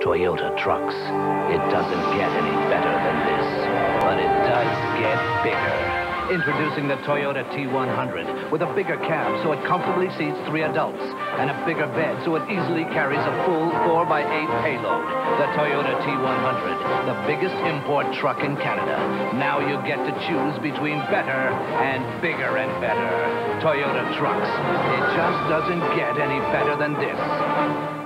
Toyota trucks. It doesn't get any better than this, but it does get bigger. Introducing the Toyota T100 with a bigger cab so it comfortably seats three adults and a bigger bed so it easily carries a full 4x8 payload. The Toyota T100, the biggest import truck in Canada. Now you get to choose between better and bigger and better. Toyota trucks. It just doesn't get any better than this.